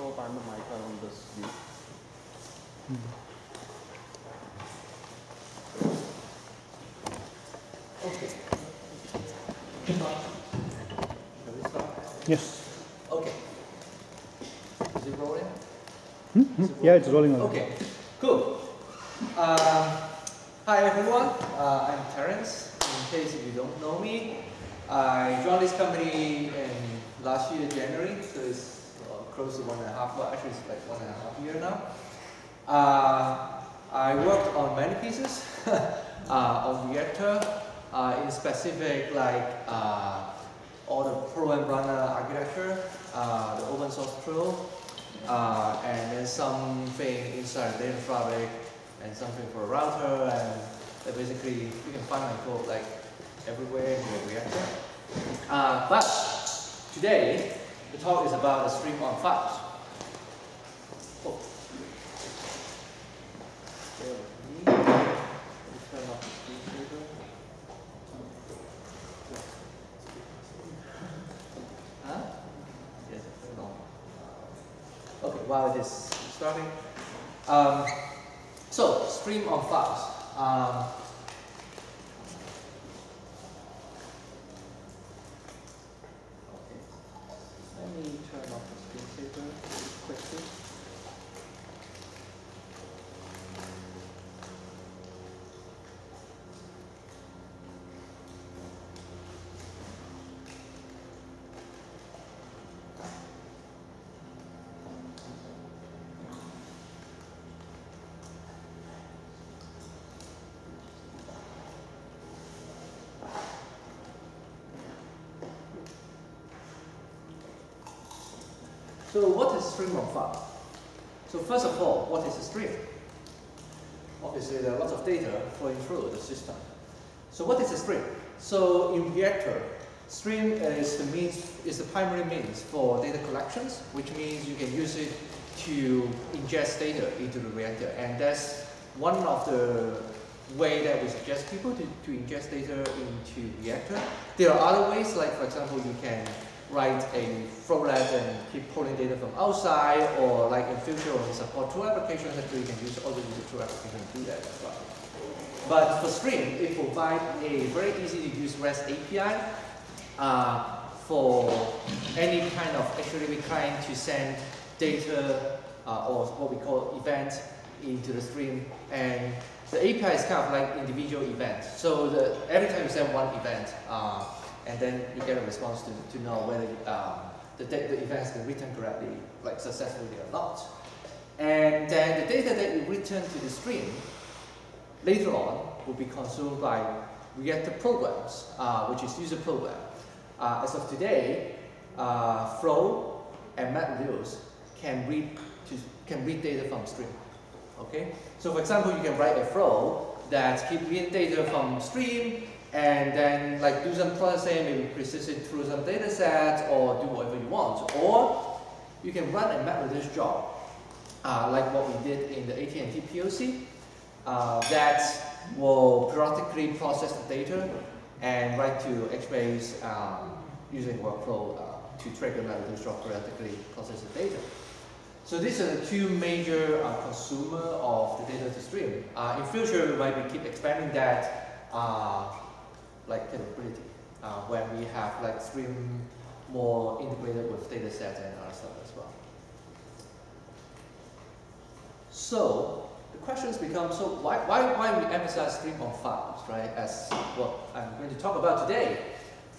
laptop and the mic are on this view. Okay. Shall we? Yes. Okay. Is it rolling? Hmm? Is it Yeah, it's rolling already. Okay, cool. Um, hi everyone, uh, I'm Terence. In case if you don't know me, I joined this company in last year January, so it's uh, close to one and a half, well actually it's like one and a half year now. Uh, I worked on many pieces uh, on Reactor, uh, in specific like uh, all the Pro and Runner architecture, the open source Pro, and then something inside the data fabric, and something for a router, and that basically you can find my code like everywhere in your reactor. Uh, but today, the talk is about the stream on files. Oh. Yes. Okay, while it is starting. Um, so, stream of files. Um, okay. Let me turn off. the screensaver quickly. So what is stream of file? So first of all, what is a stream? Obviously, there are lots of data flowing through the system. So what is a stream? So in Reactor, stream is the means is the primary means for data collections, which means you can use it to ingest data into the reactor, and that's one of the way that we suggest people to, to ingest data into reactor. There are other ways, like for example, you can write a flowlet and keep pulling data from outside, or like in future when we support two applications, actually you can use all the user tool application to do that as well. But for Stream, it provides a very easy to use REST API uh, for any kind of HTTP client to send data uh, or what we call event into the stream. And the API is kind of like individual event. So the, every time you send one event, uh, and then you get a response to, to know whether um, the, the event has been written correctly, like successfully or not. And then the data that you return to the stream later on will be consumed by Reactor programs, uh, which is user program. Uh, as of today, uh, Flow and MapReduce can read to, can read data from stream. Okay, so for example, you can write a flow that keep reading data from stream and then like do some processing, maybe process it through some data set or do whatever you want. Or you can run a MapReduce job, uh, like what we did in the AT&T POC, uh, that will periodically process the data and write to HBase um, using workflow uh, to trigger MapReduce job periodically process the data. So these are the two major uh, consumer of the data to stream. Uh, in future, we might be keep expanding that uh, like capability uh, when we have like stream more integrated with data sets and other stuff as well. So the questions become, so why, why, why we emphasize stream on files, right, as what I'm going to talk about today?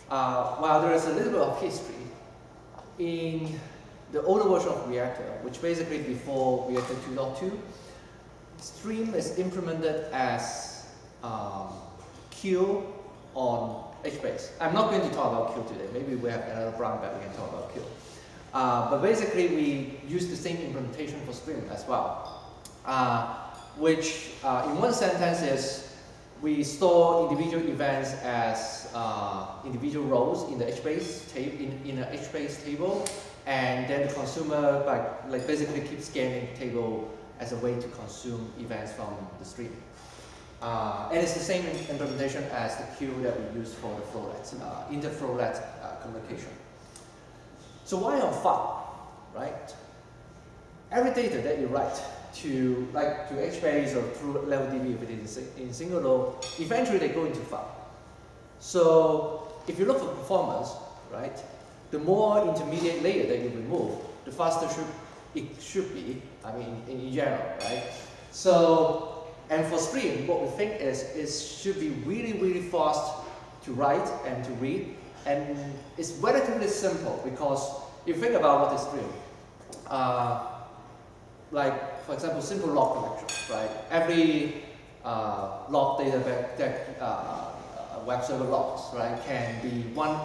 Uh, while there is a little bit of history, in the older version of Reactor, which basically before Reactor 2.2, Stream is implemented as um, queue on HBase. I'm not going to talk about queue today. Maybe we have another brown that we can talk about queue. Uh, but basically, we use the same implementation for Stream as well, uh, which uh, in one sentence is we store individual events as uh, individual rows in the HBase table in, in HBase table, and then the consumer like, like basically keeps scanning the table as a way to consume events from the stream. Uh, and it's the same implementation as the queue that we use for the flowlet, uh, interflowlet uh, communication. So why on file, right? Every data that you write to like to HBase or through LevelDB if it is in single node, eventually they go into file. So if you look for performance, right, the more intermediate layer that you remove, the faster should it should be, I mean, in, in general, right? So, and for stream, what we think is it should be really, really fast to write and to read, and it's relatively simple because you think about what is stream, uh, like for example, simple log collection, right? Every uh, log data that uh, uh, web server logs, right, can be one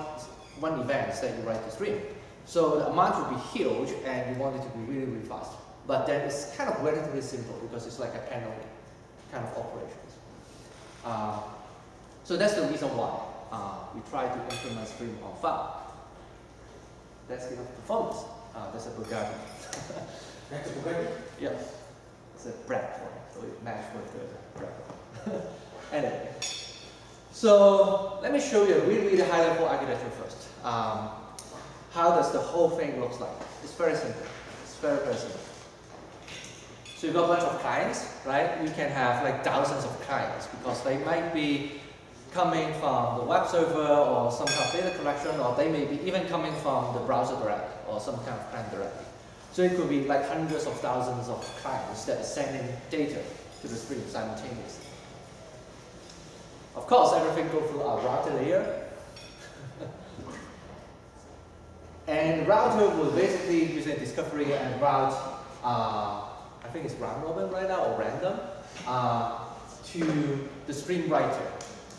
one event that you write to stream. So the amount will be huge and you want it to be really, really fast. But then it's kind of relatively simple because it's like a panel kind of operations. Uh, so that's the reason why uh, we try to implement stream on file. That's the performance. Uh, that's a Bulgarian. that's a Bulgarian? Yes. It's a bread one, so it matches with the bread anyway. So let me show you a really, really high level architecture first. Um, how does the whole thing looks like? It's very simple. It's very, very simple. You've got a bunch of clients, right? You can have like thousands of clients because they might be coming from the web server or some kind of data collection or they may be even coming from the browser direct or some kind of client directly. So it could be like hundreds of thousands of clients that are sending data to the stream simultaneously. Of course, everything goes through our router layer And router will basically use a discovery and route, uh, I think it's round robin right now or random, uh, to the stream writer.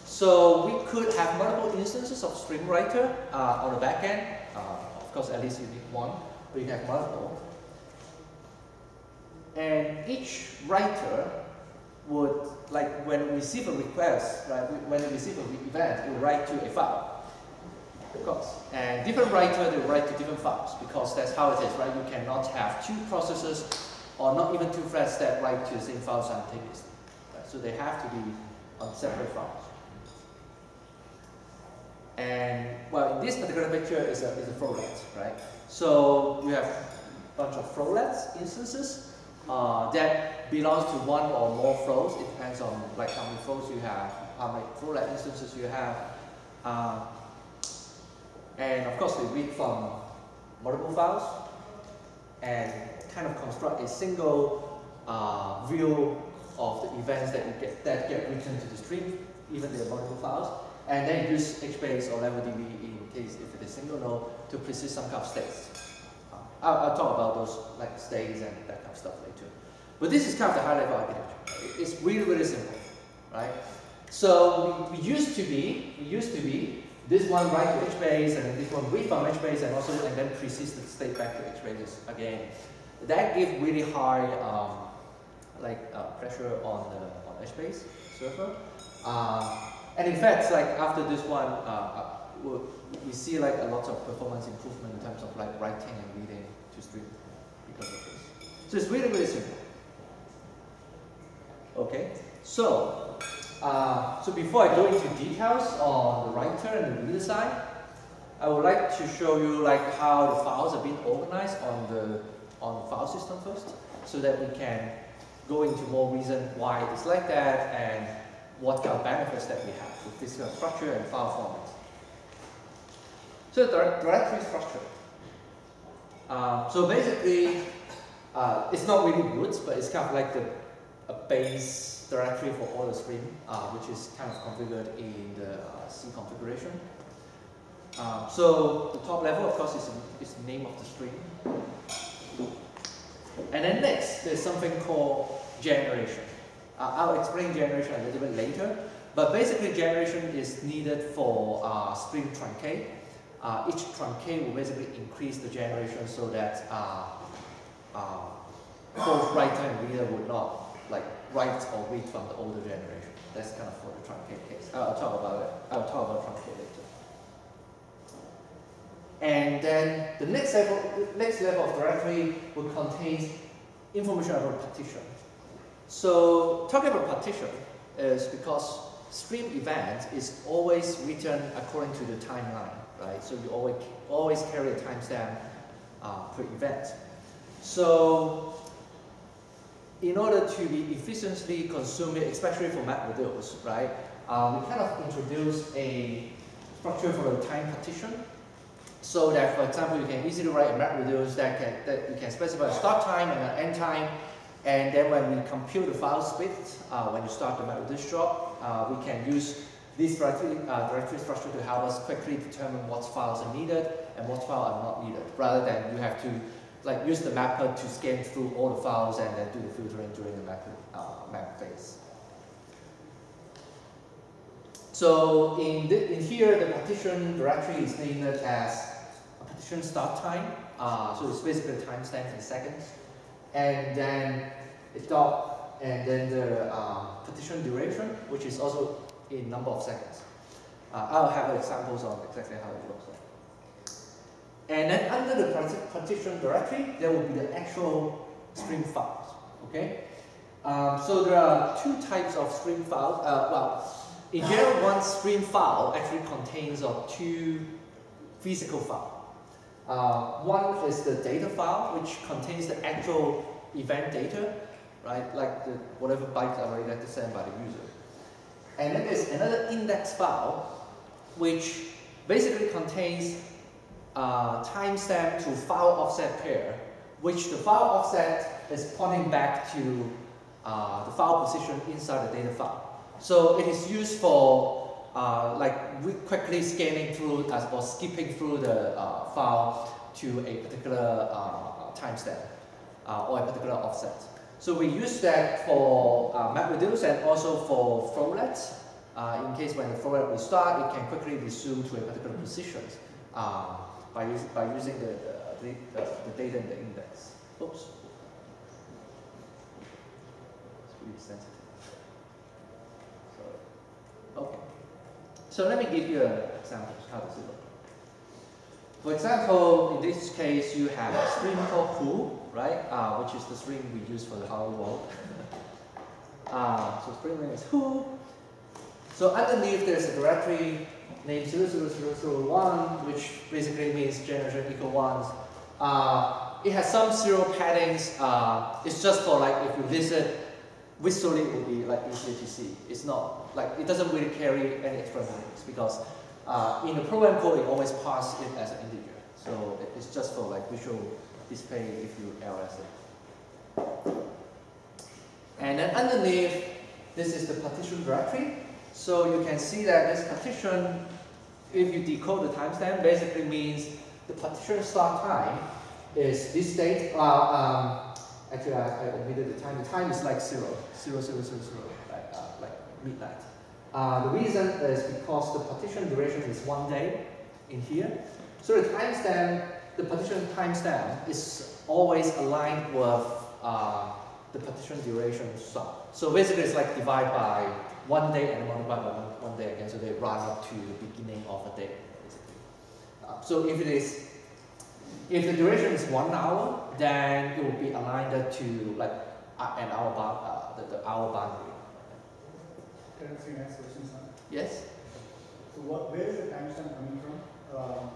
So we could have multiple instances of stream writer uh, on the back end. Uh, of course, at least you need one, but you have multiple. And each writer would, like when we receive a request, right, when we receive an event, it will write to a file of course. And different writer, they write to different files because that's how it is, right? You cannot have two processes or not even two threads that write to the same file simultaneously. Right? So they have to be on separate files. And well, in this particular picture is a, is a flowlet, right? So you have a bunch of flowlets instances uh, that belongs to one or more flows. It depends on like how many flows you have, how many flowlet instances you have. Uh, and of course, they read from multiple files and kind of construct a single uh, view of the events that you get that get written to the stream, even are multiple files, and then use HBase or LevelDB in case if it is a single node to persist some kind of states. Uh, I'll, I'll, talk about those like states and that kind of stuff later. But this is kind of the high level architecture. It's really, really simple, right? So we, we used to be, we used to be this one write to HBase and this one read from HBase and also and then persist the state back to HBase again. That gives really high um, like uh, pressure on the on HBase server. Uh, and in fact, like after this one, uh, uh we see like a lot of performance improvement in terms of like writing and reading to stream because of this. So it's really really simple. Okay, so uh, so before I go into details on the writer and the reader side, I would like to show you like how the files have been organized on the on the file system first, so that we can go into more reason why it is like that and what kind of benefits that we have with this kind of structure and file format. So the directory structure. Uh, so basically, uh, it's not really roots, but it's kind of like the a base directory for all the stream, uh, which is kind of configured in the uh, C configuration. Um, so the top level, of course, is, is the name of the stream. And then next, there's something called generation. Uh, I'll explain generation a little bit later, but basically generation is needed for uh, stream truncate. Uh, each truncate will basically increase the generation so that uh, both writer and reader would not like write or read from the older generation. That's kind of for the truncate case. I'll talk about it. I'll talk about truncate. And then the next level, next level of directory will contain information about partition. So talking about partition, is because stream event is always written according to the timeline, right? So you always always carry a timestamp uh, per event. So in order to be efficiently consumed, especially for MapReduce, right, uh, we kind of introduce a structure for the time partition so that, for example, you can easily write a MapReduce that, can, that you can specify a start time and an end time, and then when we compute the file split, uh, when you start the MapReduce job, uh, we can use this directory, uh, directory structure to help us quickly determine what files are needed and what files are not needed, rather than you have to like use the mapper to scan through all the files and then do the filtering during the map, uh, map phase. So in, the, in here, the partition directory is named as a partition start time. Uh, so it's basically timestamp in seconds. And then a dot, and then the uh, partition duration, which is also in number of seconds. Uh, I'll have examples of exactly how it looks like. And then under the partition directory, there will be the actual stream files. Okay. Um, so there are two types of stream files. Uh, well, in general, one stream file actually contains of two physical files. Uh, one is the data file, which contains the actual event data, right? Like the whatever bytes are already send by the user. And then there's another index file, which basically contains uh, timestamp to file offset pair, which the file offset is pointing back to uh, the file position inside the data file. So it is used for uh, like quickly scanning through or skipping through the uh, file to a particular uh, timestamp uh, or a particular offset. So we use that for uh, MapReduce and also for flowlets. Uh, in case when the flowlet will start, it can quickly resume to a particular position uh, by, us by using the, the, the, the data in the index. Oops. It's really sensitive. Okay. So let me give you an example. How does it look? For example, in this case, you have a stream called pool, right? Uh, which is the stream we use for the hello world. uh, so stream name is who. So underneath there's a directory named 00001, which basically means generation equal ones. Uh, it has some zero paddings. Uh, it's just for like if you visit visually it will be like easier to see. It's not like it doesn't really carry any extra meanings because uh, in the program code it always passes it as an integer. So it's just for like visual display if you ls it. And then underneath, this is the partition directory. So you can see that this partition, if you decode the timestamp, basically means the partition start time is this date. Uh, um, Actually, I, I omitted the time. The time is like zero, zero, zero, zero, zero, like, uh, like midnight. Uh, the reason is because the partition duration is one day in here. So the timestamp, the partition timestamp is always aligned with uh, the partition duration stop. So basically it's like divide by one day and multiply by one, one day again, so they run up to the beginning of a day, basically. Uh, so if it is if the duration is one hour, then it will be aligned to like an hour bound, uh, the, the hour boundary. Can I see next question, sir? Yes. So what, where is the timestamp coming from? Uh,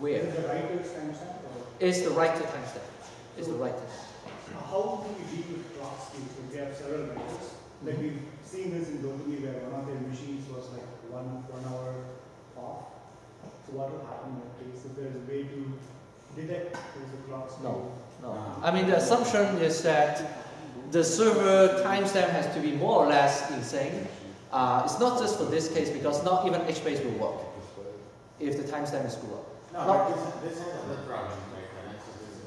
Where? Is it the writer's timestamp or? It's the writer timestamp. It's the writer. How do we deal with clock speeds? So we have several writers. Like we've seen this in Dominically where one of their machines was like one, one hour off. So what will happen in that case if there's a way to detect there's a clock speed? No, no. I mean, the assumption is that the server timestamp has to be more or less insane. Uh, it's not just for this case because not even HBase will work if the timestamp is good. No, Not- but this, this has other problems, like, for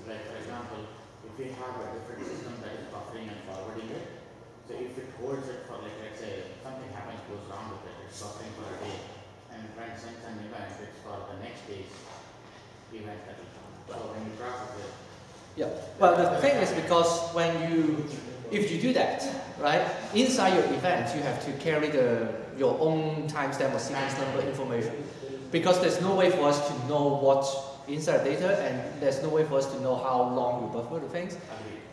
like, for example, if we have a different system that is buffering and forwarding it, so if it holds it for, like, let's say, something happens, goes wrong with it, it's buffering for a day, and trying to send an event, it's for the next day's event that will come. So when you process it, Yeah. Well, the thing is because when you, if you do that, right, inside your event, you have to carry the your own timestamp or sequence number information, because there's no way for us to know what's inside data, and there's no way for us to know how long we buffer the things.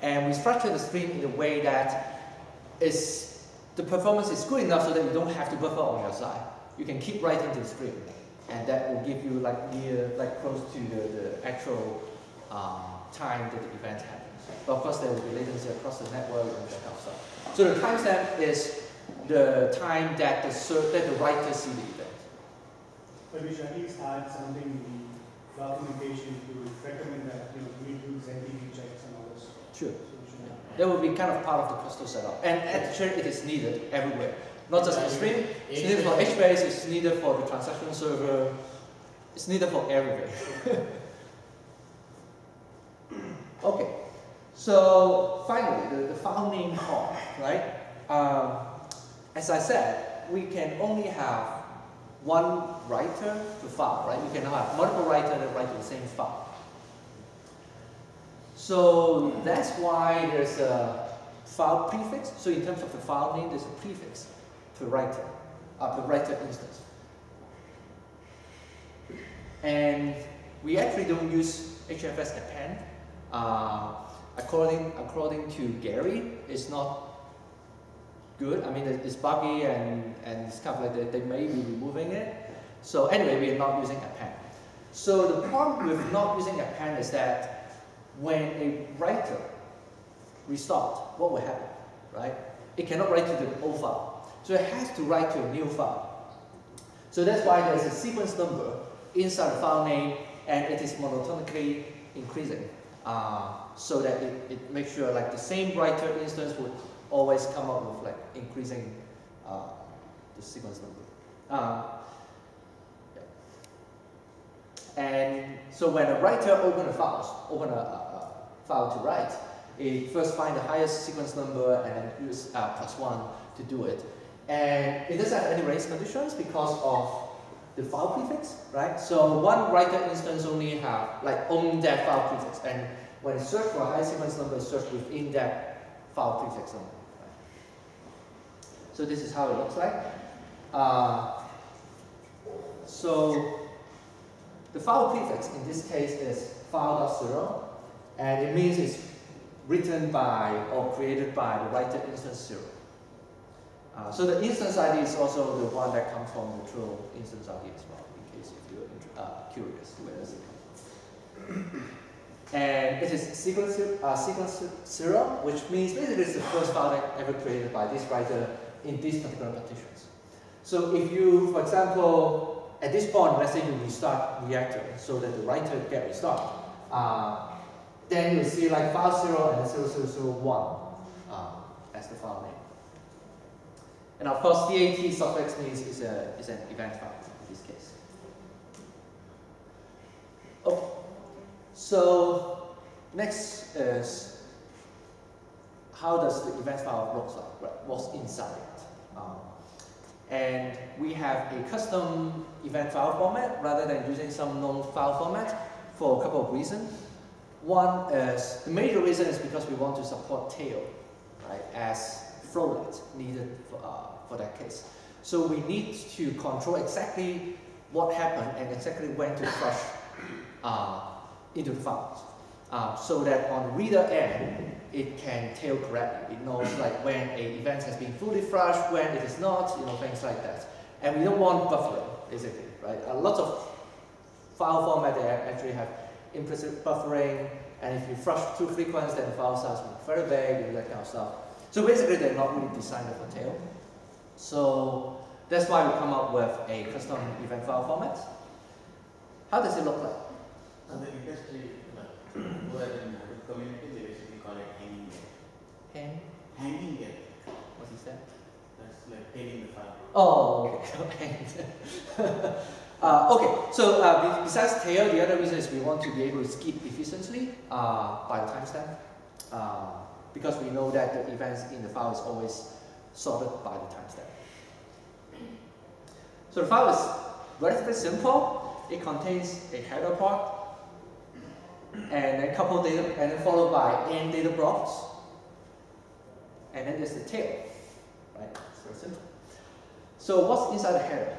And we structure the stream in a way that is the performance is good enough so that you don't have to buffer on your side. You can keep writing to the stream, and that will give you like near, like close to the, the actual um, time that the event happens. But of course, there will be latency across the network and that kind of stuff. So the timestamp is the time that the ser- that the writer see the event. But we should at least add something in the documentation to recommend that, you know, we do ZTV checks and all this. Sure. So we should have. That will be kind of part of the cluster setup. And actually, it is needed everywhere. Not just for stream, it's needed for HBase, it's needed for the transaction server, it's needed for everywhere. okay, so finally, the, the file name part, right? Um, as I said, we can only have one writer to file, right? We cannot have multiple writers that write to the same file. So that's why there's a file prefix. So in terms of the file name, there's a prefix to writer, uh, the writer instance. And we actually don't use HFS append. Uh, according, according to Gary, it's not good. I mean, it's buggy and, and stuff like that. They may be removing it. So anyway, we are not using a pen. So the problem with not using a pen is that when a writer restart, what will happen, right? It cannot write to the old file. So it has to write to a new file. So that's why there's a sequence number inside the file name and it is monotonically increasing. Uh, so that it, it makes sure like the same writer instance would always come up with like increasing uh, the sequence number. Uh, yeah. And so when a writer open a file, open a, a, a file to write, it first find the highest sequence number and then use uh, plus one to do it. And it doesn't have any race conditions because of the file prefix, right? So one writer instance only have like own that file prefix, and when it search for a high sequence number, it search within that file prefix number. So this is how it looks like. Uh, so the file prefix in this case is file.0, and it means it's written by or created by the writer instance zero. Uh, so the instance ID is also the one that comes from the true instance ID as well, in case if you're uh, curious where does it come from. And it is sequence, uh, sequence zero, which means basically it's the first file ever created by this writer in these particular partitions. So if you, for example, at this point, let's say you restart reactor so that the writer get restart, uh, then you see like file zero and then 0001 uh, as the file name. And of course, DAT suffix means a, is an event file in this case. So next is how does the event file look like? What's inside it? Um, and we have a custom event file format rather than using some known file format for a couple of reasons. One is, the major reason is because we want to support tail, right, as flowlet needed for, uh, for that case. So we need to control exactly what happened and exactly when to flush uh, into the files. Uh, so that on the reader end, it can tail correctly. It knows like when a event has been fully flushed, when it is not, you know, things like that. And we don't want buffering, basically, right? A lot of file format they actually have implicit buffering, and if you flush too frequent, then the file size will be very big, and that kind of stuff. So basically, they're not really designed for tail. So that's why we come up with a custom event file format. How does it look like? So the industry, who are in Hadoop community, they basically call it hanging gate. Hang? Hanging gate, What is that? that's like taking the file. Oh, okay. uh, okay, so uh, besides tail, the other reason is we want to be able to skip efficiently uh, by the timestamp uh, because we know that the events in the file is always sorted by the timestamp. So the file is relatively simple. It contains a header part and then couple data, and then followed by n data blocks, and then there's the tail, right? It's very simple. So what's inside the header?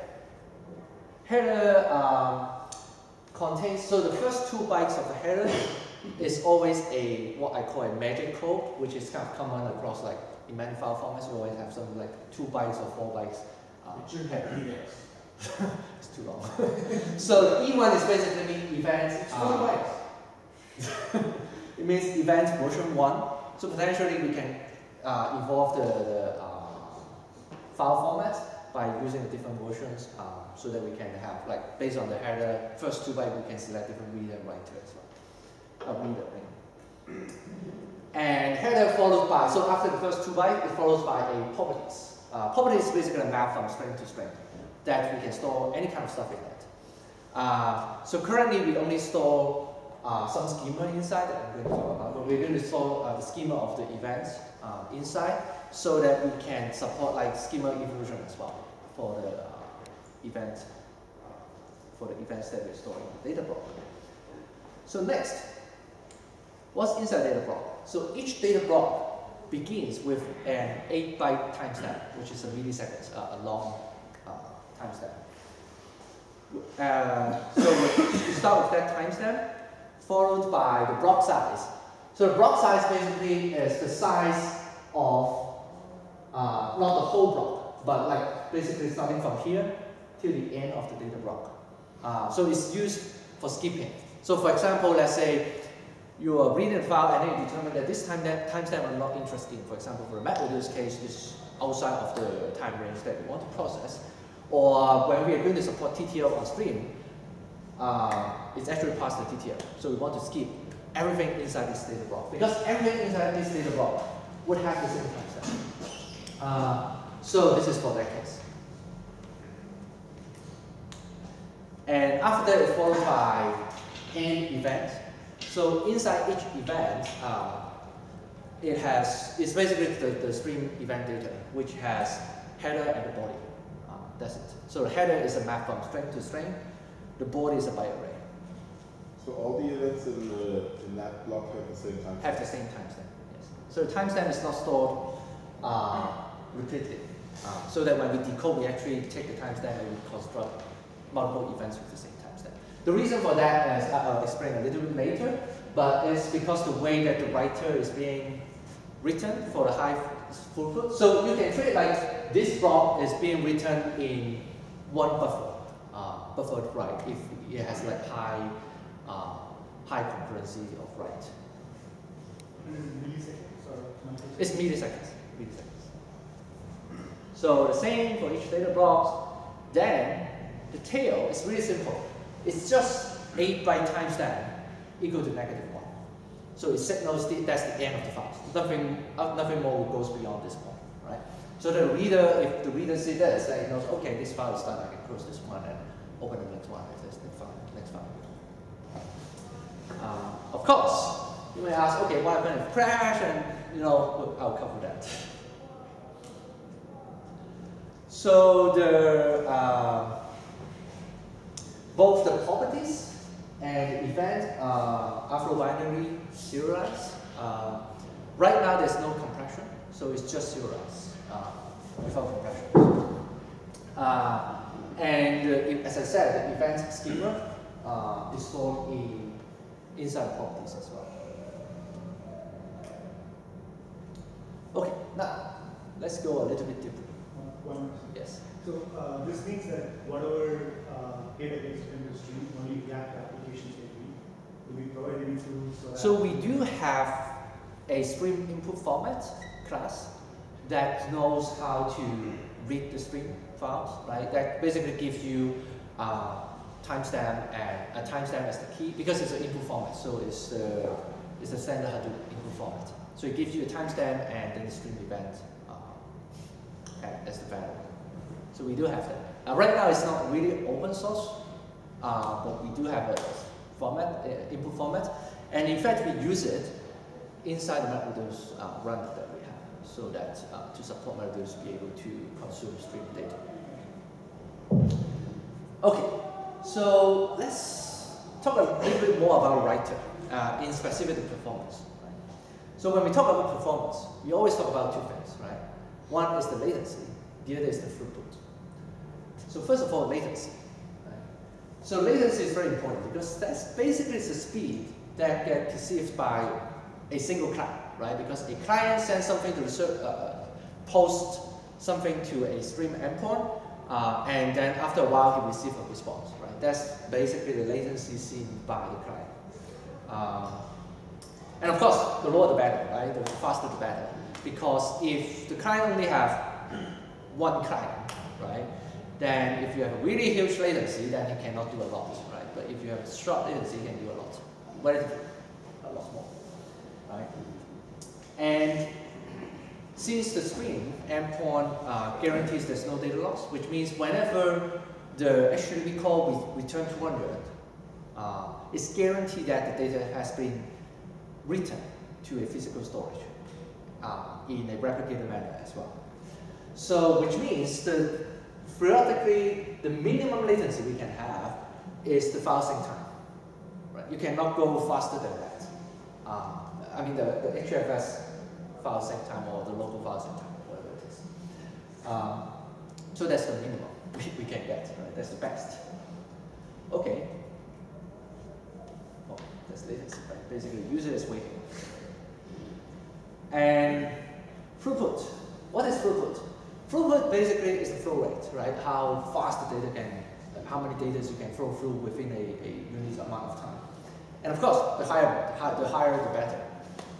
Header um, contains, so the first two bytes of the header is always a, what I call a magic code, which is kind of common across like In many file formats, you always have some like two bytes or four bytes. Uh, It should have index. it's too long. so the E1 is basically events. It's four bytes. it means event version one. So potentially we can uh, evolve the, the uh, file format by using the different versions uh, so that we can have like based on the header first two bytes we can select different reader and writer as well. Uh, reader, mean. And header followed by so after the first two bytes it follows by a properties. Uh, properties is basically a map from string to string that we can store any kind of stuff in it. Uh, so currently we only store uh, some schema inside that I'm going to talk about. But we're going to store uh, the schema of the events uh, inside so that we can support like schema evolution as well for the uh, event uh, for the events that we're storing in the data block. So next, what's inside data block? So each data block begins with an 8 byte timestamp, which is a milliseconds, uh, a long timestamp. So we start with that timestamp, followed by the block size. So the block size basically is the size of uh, not the whole block, but like basically starting from here till the end of the data block. Uh, so it's used for skipping. So for example, let's say you are reading a file and then you determine that this time that timestamp I'm not interesting. For example, for the MapReduce case, this is outside of the time range that we want to process. Or when we are going to support TTL on stream, uh, it's actually past the TTL. So we want to skip everything inside this data block. Because everything inside this data block would have the same timestamp. Uh, so this is for that case. And after that, it's followed by end event. So inside each event, uh, it has, it's basically the, the stream event data, which has header and the body. Uh, that's it. So the header is a map from string to string. The body is a byte array. So all the events in, the, in that block have the same time. Have the same timestamp. Yes. So the timestamp is not stored uh, repeatedly. Uh, so that when we decode, we actually take the timestamp and we construct multiple events with the same timestamp. The reason for that, as I'll explain a little bit later, but it's because the way that the writer is being written for the high throughput. So you can treat it like this block is being written in one buffer, uh, buffered write, if it has like high, uh, high concurrency of write. And this is milliseconds or microseconds? It's milliseconds. milliseconds. So the same for each data block. Then the tail is really simple. It's just 8 byte timestamp equal to negative 1. So it signals the, that's the end of the file. Nothing, uh, nothing more goes beyond this point, right? So the reader, if the reader sees this, then he knows, okay, this file is done, I can close this one and open the next one if there's the file, next file. Uh, of course, you may ask, okay, what happened if crash and, you know, I'll cover that. So the uh, both the properties and the event are Avro-binary serialized. Uh, right now there's no compression, so it's just serialized uh, without compression. Uh, and uh, as I said, the event schema uh, is stored in inside properties as well. Okay, now let's go a little bit deeper. One-. Yes. So uh, this means that whatever uh, data gets stream, only React applications can read. Do we provide any tools so? So we do have a stream input format class that knows how to read the stream files, right? That basically gives you uh, timestamp and a timestamp as the key because it's an input format. So it's uh, it's a standard Hadoop input format. So it gives you a timestamp and then the stream event uh, as the value. So we do have that. Uh, right now it's not really open source, uh, but we do have a format, uh, input format, and in fact we use it inside the MapReduce uh, run that we have, so that uh, to support MapReduce be able to consume stream data. Okay, so let's talk a little bit more about writer, uh, in specific the performance. So when we talk about performance, we always talk about two things, right? One is the latency, the other is the throughput. So first of all, latency. So latency is very important because that's basically the speed that gets perceived by a single client, right? Because a client sends something to the ser- uh, post something to a stream endpoint, uh, and then after a while he receives a response, right? That's basically the latency seen by the client. Um, and of course, the lower the better, right? The faster the better. Because if the client only have one client, right? Then if you have a really huge latency, then he cannot do a lot, right? But if you have a short latency, he can do a lot. Relatively, a lot more, right? And since the stream endpoint uh, guarantees there's no data loss, which means whenever the HTTP call with return 200, uh, it's guaranteed that the data has been written to a physical storage uh, in a replicated manner as well. So, which means the theoretically the minimum latency we can have is the file sync time. Right? You cannot go faster than that. Uh, I mean the, the HFS file sync time or the local file sync time, whatever it is. Um, so that's the minimum we, we can get, right? That's the best. Okay. Oh, that's latency, right? Basically, user is waiting. And throughput. What is throughput? Throughput basically is the flow rate, right? How fast the data can, how many data you can flow through within a, a unit amount of time. And of course, the higher, the higher the better.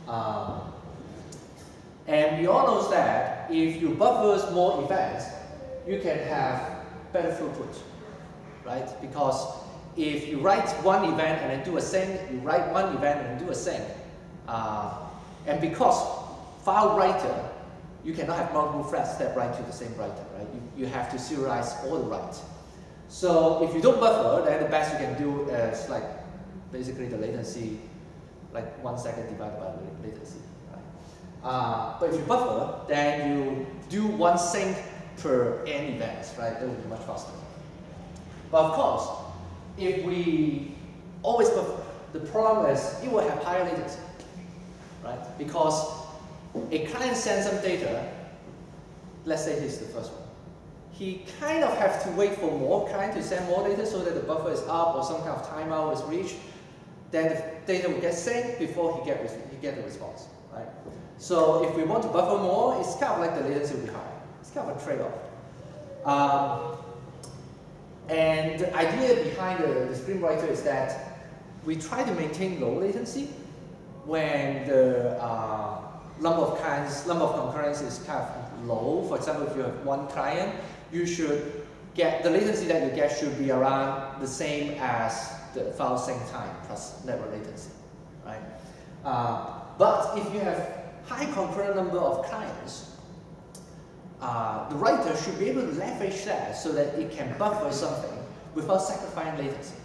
Um, and we all know that if you buffer more events, you can have better throughput, right? Because if you write one event and then do a sync, you write one event and do a sync, uh, and because file writer, you cannot have multiple threads that write to the same writer, right? You, you have to serialize all the writes. So if you don't buffer, then the best you can do is like basically the latency, like one second divided by the latency. Uh, but if you buffer, then you do one sync per n events, right? That will be much faster. But of course, if we always buffer, the problem is it will have higher latency, right? Because a client sends some data, let's say he's the first one. He kind of have to wait for more client to send more data so that the buffer is up or some kind of timeout is reached. Then the data will get synced before he get, he get the response? So if we want to buffer more, it's kind of like the latency will be high. It's kind of a trade-off. Um, and the idea behind the, the writer is that we try to maintain low latency when the uh, number of clients, number of concurrence is kind of low. For example, if you have one client, you should get, the latency that you get should be around the same as the file sync time plus network latency, right? Uh, but if you have high concurrent number of clients, uh, the writer should be able to leverage that so that it can buffer something without sacrificing latency.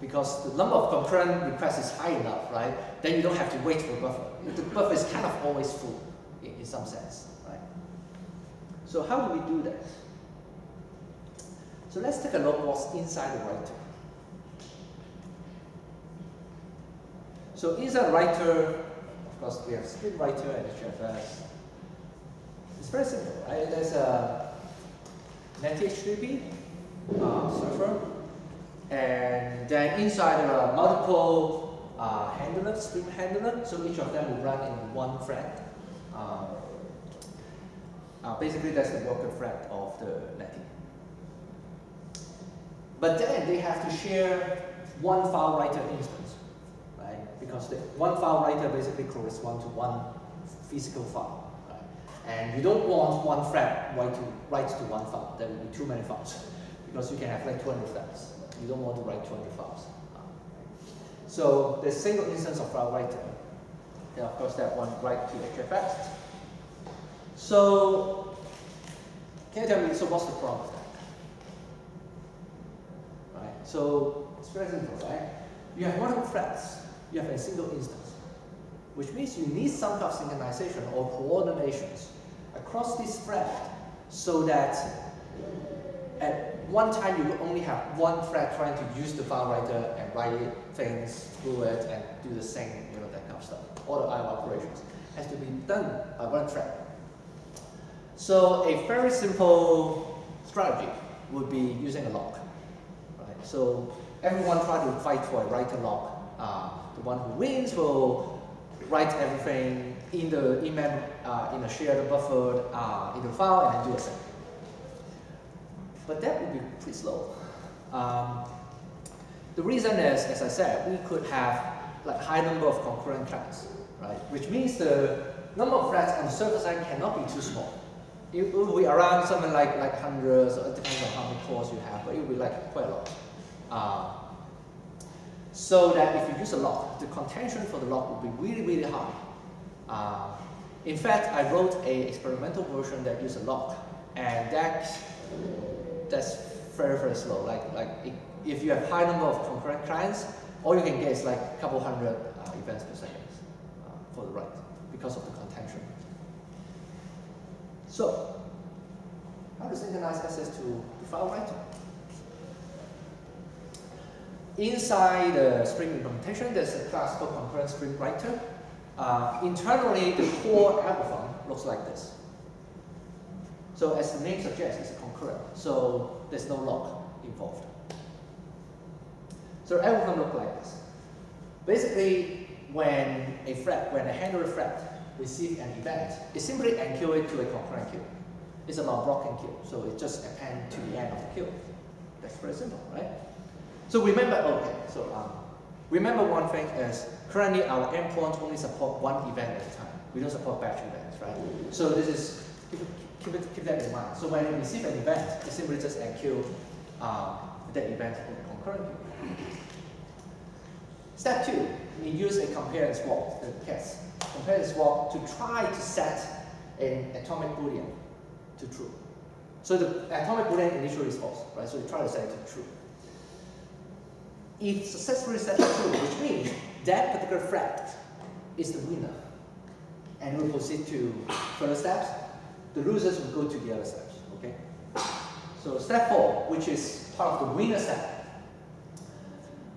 Because the number of concurrent requests is high enough, right? Then you don't have to wait for buffer. The buffer is kind of always full in, in some sense, right? So how do we do that? So let's take a look what's inside the writer. So inside the writer, of course, we have stream writer and HFS. It's very simple, right? There's a Netty HTTP uh, server, and then inside there are multiple uh, handlers, stream handlers, so each of them will run in one thread. Um, uh, basically, that's the worker thread of the Netty. But then they have to share one file writer instance? Because the one file writer basically corresponds to one physical file, right? And you don't want one thread write to, write to one file. There will be too many files because you can have like 20 threads. You don't want to write 20 files. So the single instance of file writer, then of course that one write to HFS. So can you tell me, so what's the problem with that? Right? So it's very simple, right? You have multiple threads, you have a single instance, which means you need some kind of synchronization or coordinations across this thread so that at one time you only have one thread trying to use the file writer and write things through it and do the same, you know, that kind of stuff. All the IO operations has to be done by one thread. So a very simple strategy would be using a lock. Right? So everyone try to fight for a writer lock. Uh, the one who wins will write everything in the in, mem, uh, in a shared buffer uh, in the file and then do a set. But that would be pretty slow. Um, the reason is, as I said, we could have like high number of concurrent threads, right? Which means the number of threads on the server side cannot be too small. It will be around something like like hundreds, or it depends on how many cores you have, but it will be like quite a lot. Uh, so that if you use a lock, the contention for the lock will be really, really high. Uh, in fact, I wrote an experimental version that used a lock, and that that's very, very slow. Like, like if you have high number of concurrent clients, all you can get is like a couple hundred uh, events per second uh, for the write because of the contention. So, how to synchronize access to the file writer? Inside the stream implementation, there's a class called concurrent Stream Writer. Uh, internally, the core algorithm looks like this. So as the name suggests, it's concurrent. So there's no lock involved. So algorithm looks like this. Basically, when a thread, when a handler thread receives an event, it simply enqueue it to a concurrent queue. It's a non-blocking queue, so it just append to the end of the queue. That's very simple, right? So remember, okay, so um, remember one thing is currently our endpoint only support one event at a time. We don't support batch events, right? So this is, keep, it, keep that in mind. So when you receive an event, it simply just enqueue uh, that event in the concurrent queue. Step two, we use a compare and swap, the case. Compare and swap to try to set an atomic boolean to true. So the atomic boolean initially is false, right? So you try to set it to true. If successfully set to true, which means that particular thread is the winner, and we proceed to further steps, the losers will go to the other steps, okay? So step four, which is part of the winner step.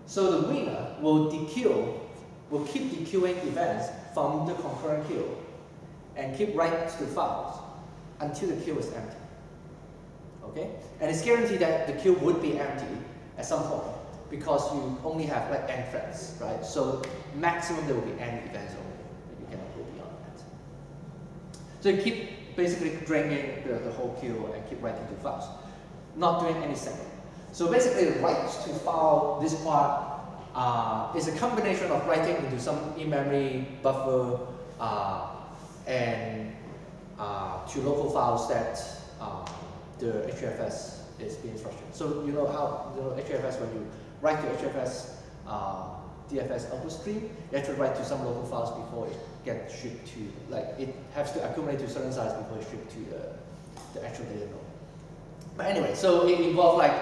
So the winner will dequeue, will keep dequeuing events from the concurrent queue and keep writing to the files until the queue is empty. Okay? And it's guaranteed that the queue would be empty at some point because you only have like n threads, right? So maximum there will be n events only. You cannot go beyond that. So you keep basically draining the, the whole queue and keep writing to files, not doing any second. So basically writes to file this part uh, is a combination of writing into some in-memory buffer uh, and uh, to local files that uh, the HDFS is being structured. So you know how you know HDFS when you write to HDFS uh, DFS output stream, you have to write to some local files before it gets shipped to, like it has to accumulate to a certain size before it's shipped to the, the actual data node. But anyway, so it involves like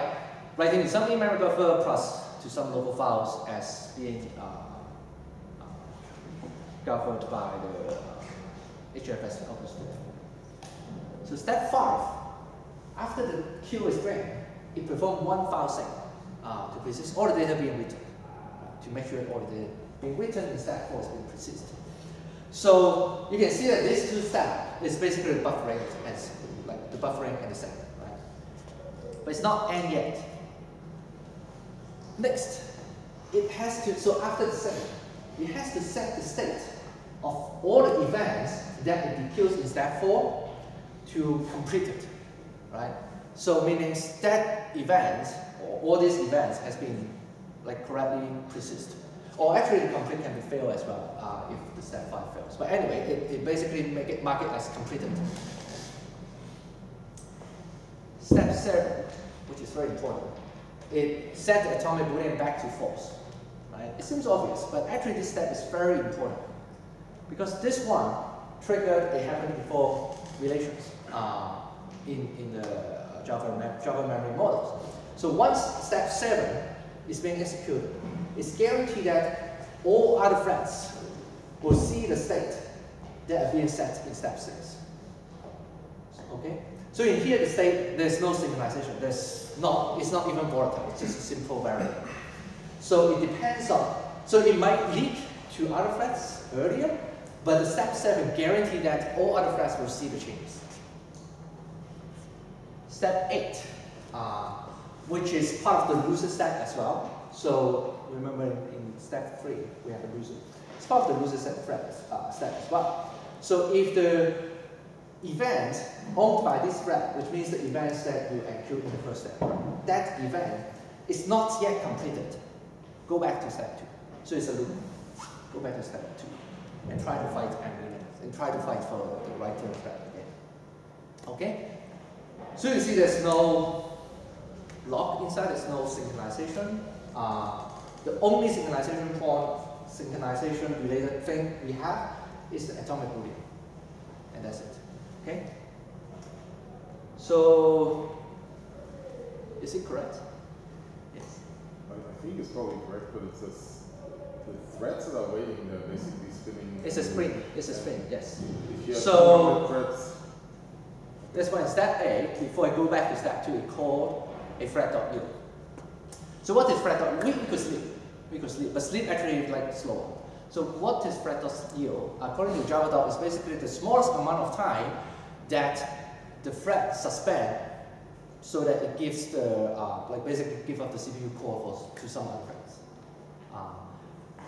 writing some in-memory buffer plus to some local files as being uh, uh, governed by the uh, HDFS output stream. So step five, after the queue is drained, it performs one file sync uh, to persist all the data being written, to make sure all the data being written in step four is being persisted. So you can see that this two step is basically the buffering and like the buffering and the setting, right? But it's not end yet. Next, it has to, so after the setting, it has to set the state of all the events that it dequeues in step 4 to complete it, right? So meaning that event, all these events has been like correctly persist. Or actually the complete can be fail as well uh, if the step 5 fails. But anyway, it, it basically make it mark it as completed. Step 7, which is very important it set the atomic boolean back to false. Right? It seems obvious, but actually this step is very important because this one triggered a happened before relations uh, in, in the Java, mem Java memory models. So once step 7 is being executed, it's guaranteed that all other threads will see the state that are being set in step 6. Okay? So in here, the state, there's no synchronization. There's not, it's not even volatile. It's just a simple variable. So it depends on, so it might leak to other threads earlier, but the step 7 guarantee that all other threads will see the changes. Step 8, uh, which is part of the loser step as well. So remember in step 3, we have a loser. It's part of the loser step, uh, step as well. So if the event owned by this thread, which means the events that you enqueue in the first step, that event is not yet completed, go back to step two. So it's a loop. Go back to step two and try to fight and try to fight for the right thread again. Okay? So you see there's no lock inside, there's no synchronization. Uh, the only synchronization point, synchronization related thing we have is the atomic boolean. And that's it. Okay? So, is it correct? Yes. I, think it's probably correct, but it's says the threads that are waiting, they're basically spinning. It's a spring. It's a spring, yes. If you have So- threads, That's why in step A, before I go back to step 2, it's called a thread dot yield. So what is dot yield? We could sleep. We could sleep, but sleep actually is like slower. So what is thread dot yield? According to Javadoc, is basically the smallest amount of time that the thread suspend so that it gives the, uh, like basically give up the CPU core for, to some other threads. Uh,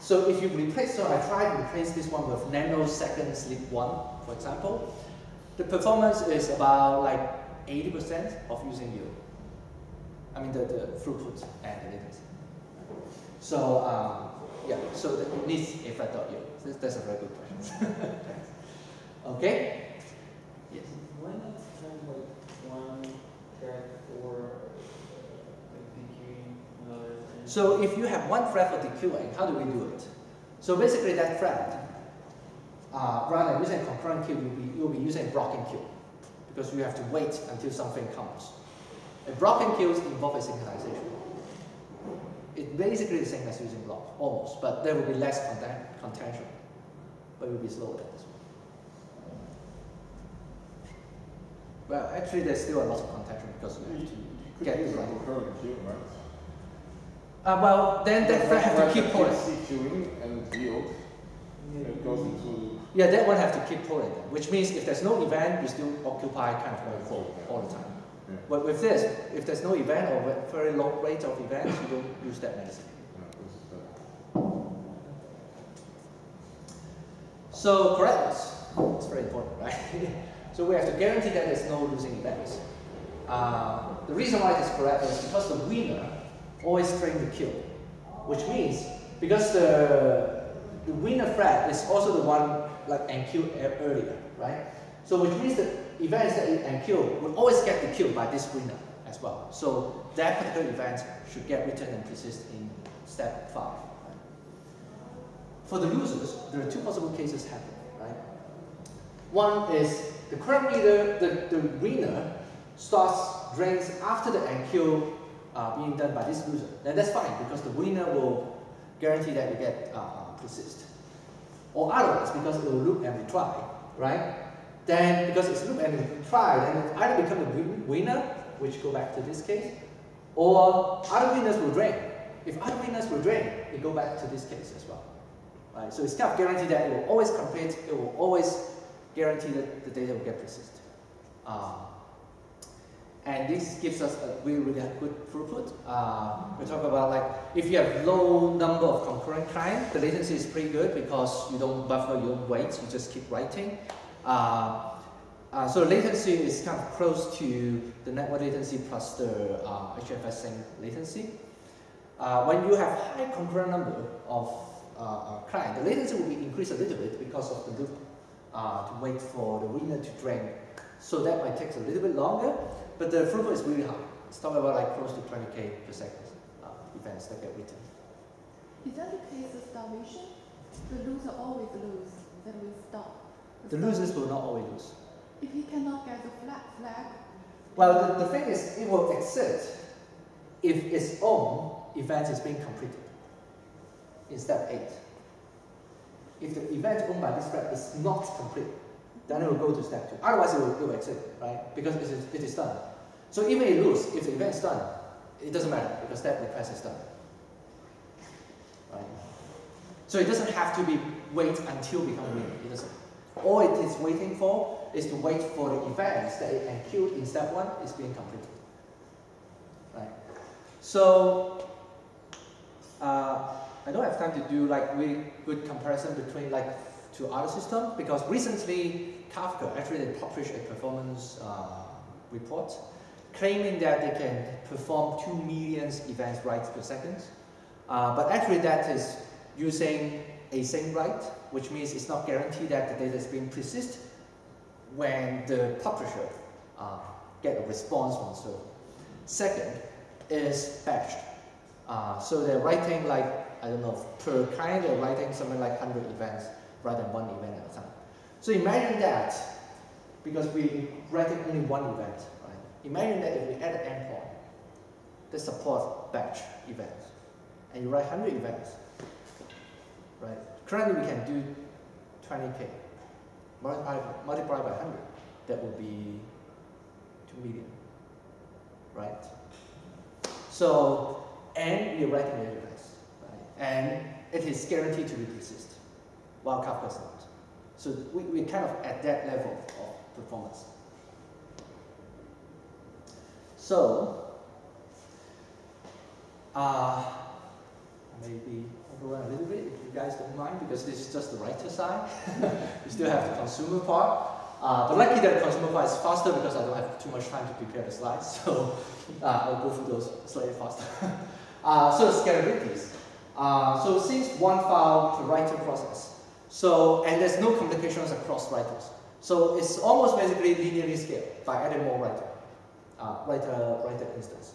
so if you replace, so I tried to replace this one with nanosecond sleep 1, for example. The performance is about like 80% of using you. I mean the, the throughput and the latency. So um, yeah, so the- needs a flat dot yield. That's, that's a very good question. Okay. Yes. Why not have like one thread for like another thing? So if you have one thread for dequeuing, how do we do it? So basically that thread, uh, rather than using concurrent queue, you'll be, you'll be using blocking queue because you have to wait until something comes. And blocking queues involve a synchronization. It's basically the same as using block, almost, but there will be less content, contention, but it will be slower than this one. Well, actually, there's still a lot of contention because we have to could get use it right. queue, right? Uh, well, then that thread have to keep pulling. queuing and yield, it goes into, Yeah, that one have to keep pulling which means if there's no event, you still occupy kind of like full all the time. Yeah. But with this, if there's no event or very low rate of events, you don't use that medicine. So correctness, it's very important, right? so we have to guarantee that there's no losing events. Uh, the reason why it is correct is because the winner always string the queue, which means because the the winner thread is also the one like e- earlier, right? So which means the events that it enqueue will always get the kill by this winner as well. So that particular event should get written and persist in step five. For the losers, there are two possible cases happening, right? One is the current leader, the, the winner, starts drains after the enqueue uh, being done by this loser. Then that's fine because the winner will guarantee that you get uh, uh, persist. Or otherwise, because it will loop and retry, right? Then because it's loop and retry, then it either become the winner, which go back to this case, or other winners will drain. If other winners will drain, it go back to this case as well. Right? So it's kind of guaranteed that it will always complete, it will always guarantee that the data will get persist. Um, and this gives us a really, really good throughput. Uh, we talk about like, if you have low number of concurrent clients, the latency is pretty good because you don't buffer, you don't wait, you just keep writing. Uh, uh, so latency is kind of close to the network latency plus the uh, HDFS sync latency. Uh, when you have high concurrent number of uh, uh, client, the latency will be increased a little bit because of the loop uh, to wait for the winner to drain. So that might take a little bit longer, but the throughput is really high. It's talking about like close to 20k per second events that get written. Is that the case of starvation? The loser always lose, then we stop. The losers will not always lose. If he cannot get the flag, flag, Well, the, the thing is, it will exit if its own event is being completed in step 8. If the event owned by this thread is not complete, then it will go to step 2. Otherwise, it will, it will exit, right? Because it is, it is done. So even if you lose, if the event is done, it doesn't matter because that request is done. Right? So it doesn't have to be wait until become winner. It doesn't. All it is waiting for is to wait for the events that it enqueued in step one is being completed. Right. So uh, I don't have time to do like really good comparison between like to other systems because recently Kafka actually published a performance uh, report claiming that they can perform 2 million events writes per second. Uh, but actually that is using async write, which means it's not guaranteed that the data is being persist when the publisher uh, get a response from the server. Second is batched. Uh, so they're writing like, I don't know, per client they're writing something like 100 events rather than one event at a time. So imagine that, because we writing only one event, right? Imagine that if we add an endpoint that supports batch events, and you write 100 events, right? Currently we can do 20k. Multiply, multiply by 100, that would be 2 million, right? So, and we're writing the events, right? And it is guaranteed to persist, while Kafka is not. So we, we're kind of at that level of performance. So, uh, maybe a little bit if you guys don't mind, because this is just the writer side. we still have the consumer part. Uh, but lucky that consumer part is faster because I don't have too much time to prepare the slides, so uh, I'll go through those slightly faster. uh, so scalabilities. Uh, so since one file to writer process, so and there's no complications across writers, so it's almost basically linearly scaled by adding more writer, uh, writer writer instance.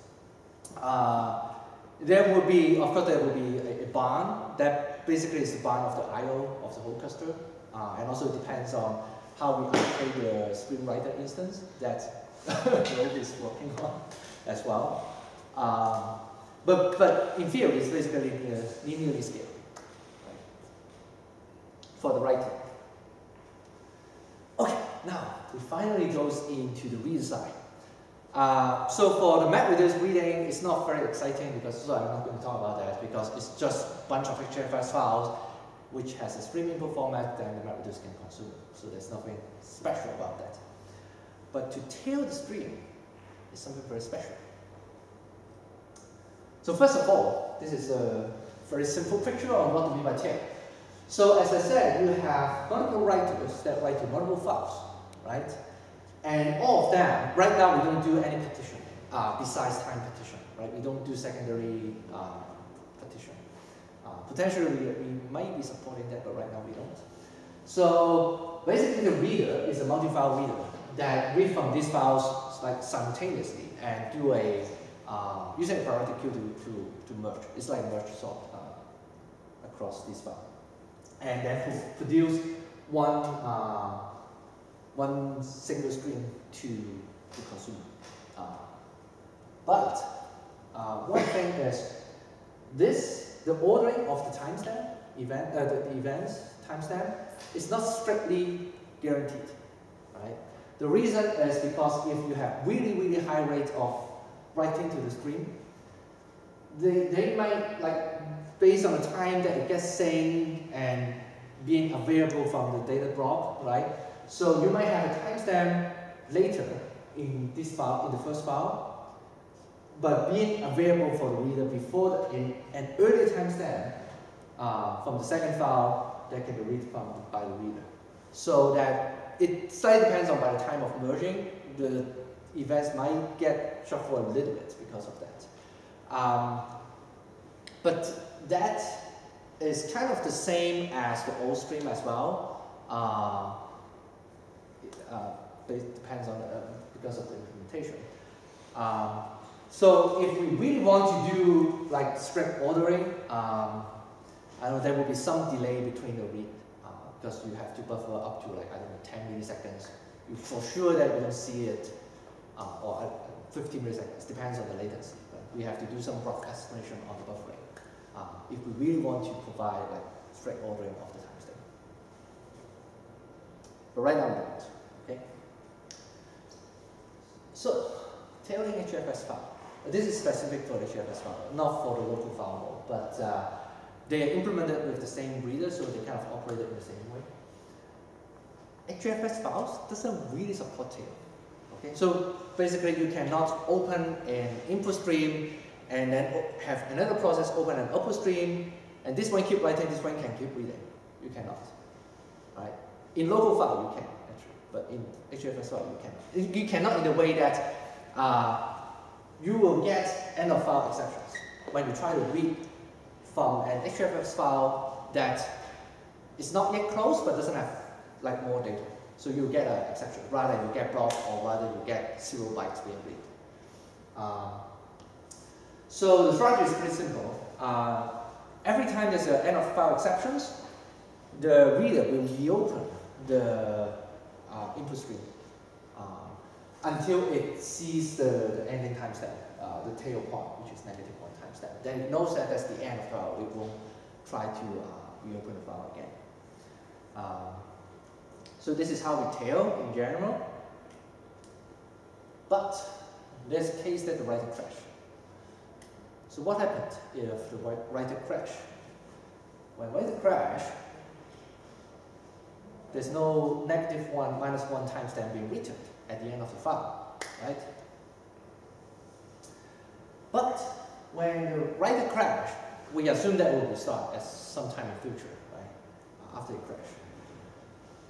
Uh, there will be, of course, there will be a, a barn that basically is the barn of the I/O of the whole cluster, uh, and also it depends on how we allocate the stream writer instance that Rogue is working on as well. Um, but but in theory, it's basically linear, linearly scaled for the writing. Okay, now we finally goes into the read side. Uh, so for the MapReduce reading, it's not very exciting because so I'm not going to talk about that because it's just a bunch of HDFS files which has a stream input format then the MapReduce can consume. So there's nothing special about that. But to tail the stream is something very special. So first of all, this is a very simple picture on what to mean by tail. So as I said, you have multiple writers that write to multiple files, right? And all of them, right now we don't do any partition uh, besides time partition, right? We don't do secondary uh, partition. Uh, potentially we, we might be supporting that, but right now we don't. So basically the reader is a multi-file reader that read from these files like simultaneously and do a uh, using a priority queue to, to, to merge. It's like merge sort uh, across these files. And then produce one uh, one single stream to the consumer. Uh, but uh, one thing is this, the ordering of the timestamp, event, uh, the, events timestamp is not strictly guaranteed, right? The reason is because if you have really, really high rate of writing to the stream, they, they might, like, based on the time that it gets synced and being available from the data drop, right? So you might have a timestamp later in this file, in the first file, but being available for the reader before the, in an earlier timestamp uh, from the second file that can be read from by the reader. So that it slightly depends on by the time of merging, the events might get shuffled a little bit because of that. Um, but that is kind of the same as the old stream as well. Uh, it depends on uh, because of the implementation. Um, so if we really want to do like strict ordering, um, I know there will be some delay between the read uh, because you have to buffer up to like I don't know 10 milliseconds. You for sure that you don't see it uh, or uh, 15 milliseconds depends on the latency. But we have to do some rough estimation on the buffering uh, if we really want to provide like strict ordering of the timestamp. But right now we don't. So tailing HDFS file. This is specific for HDFS file, not for the local file mode, but uh, they are implemented with the same reader, so they kind of operate in the same way. HDFS files doesn't really support tail. Okay, so basically you cannot open an input stream and then have another process open an output stream, and this one keep writing, this one can keep reading. You cannot. right? In local file you can but in HDFS file you cannot. You cannot in the way that uh, you will get end of file exceptions when you try to read from an HDFS file that is not yet closed but doesn't have like more data. So you get an exception, rather you get block or rather you get zero bytes being read. Uh, so the strategy is pretty simple. Uh, every time there's an end of file exceptions, the reader will reopen the stream uh, until it sees the, the ending timestamp, uh, the tail point, which is negative one timestamp. Then it knows that that's the end of the file. It won't try to uh, reopen the file again. Uh, so this is how we tail in general. But there's a case that the writer crash. So what happened if the writer crash? When writer crash, there's no negative one, minus one times timestamp being written at the end of the file, right? But when the writer crash, we assume that it will start at some time in future, right? After it crash.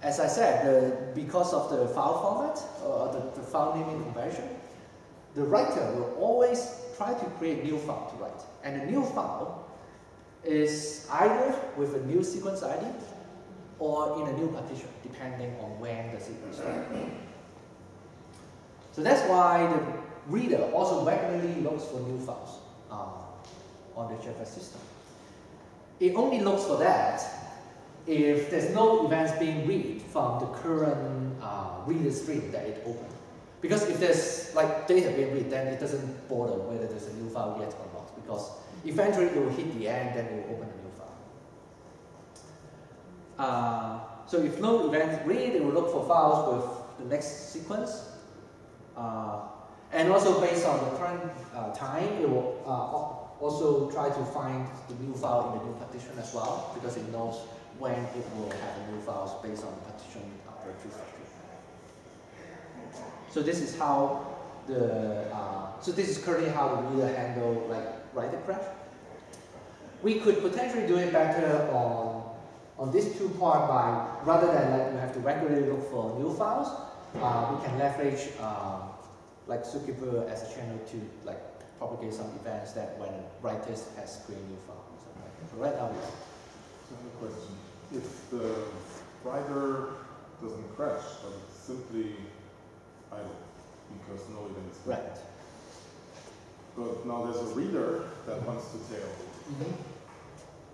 As I said, the, because of the file format, or the, the file naming convention, the writer will always try to create new file to write. And the new file is either with a new sequence ID or in a new partition, depending on when the sequence started. So that's why the reader also regularly looks for new files uh, on the HDFS system. It only looks for that if there's no events being read from the current uh, reader stream that it opened. Because if there's like data being read, then it doesn't bother whether there's a new file yet or not. Because eventually it will hit the end, then it will open a new. Uh, so if no event read, it will look for files with the next sequence. Uh, and also based on the current uh, time, it will uh, also try to find the new file in the new partition as well, because it knows when it will have new files based on the partition two So this is how the uh, so this is currently how the reader handle like writer crash. We could potentially do it better on on this two part by rather than like you have to regularly look for new files, uh, we can leverage uh, like Zookeeper as a channel to like propagate some events that when writers has created new files. So right now, we So I have a question. If the writer doesn't crash, but it's simply idle because no event is right. But now there's a reader that wants to tail, Mm-hmm.